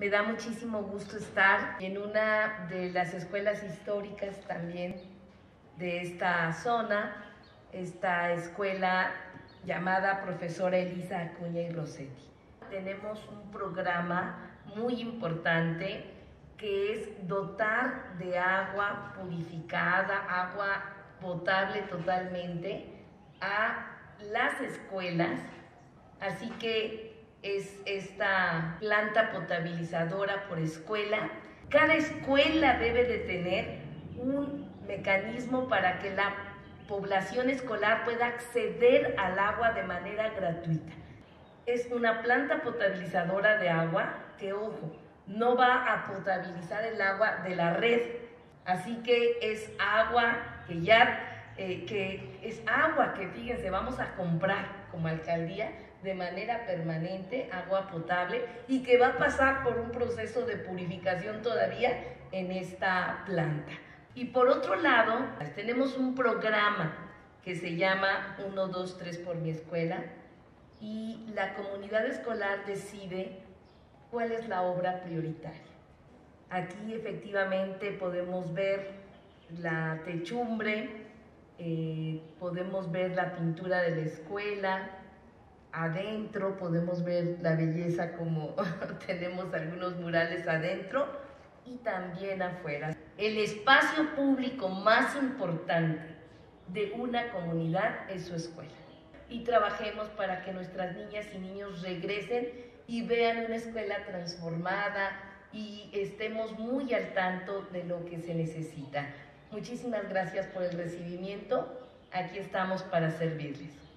Me da muchísimo gusto estar en una de las escuelas históricas también de esta zona, esta escuela llamada Profesora Elisa Acuña y Rossetti. Tenemos un programa muy importante que es dotar de agua purificada, agua potable totalmente a las escuelas. Así que es esta planta potabilizadora por escuela. Cada escuela debe de tener un mecanismo para que la población escolar pueda acceder al agua de manera gratuita. Es una planta potabilizadora de agua que, ojo, no va a potabilizar el agua de la red. Así que es agua que ya, eh, que es agua que, fíjense, vamos a comprar como alcaldía de manera permanente agua potable y que va a pasar por un proceso de purificación todavía en esta planta. Y por otro lado, tenemos un programa que se llama 1, 2, 3 por mi escuela y la comunidad escolar decide cuál es la obra prioritaria. Aquí efectivamente podemos ver la techumbre, eh, podemos ver la pintura de la escuela, adentro podemos ver la belleza como tenemos algunos murales adentro y también afuera. El espacio público más importante de una comunidad es su escuela. Y trabajemos para que nuestras niñas y niños regresen y vean una escuela transformada y estemos muy al tanto de lo que se necesita. Muchísimas gracias por el recibimiento. Aquí estamos para servirles.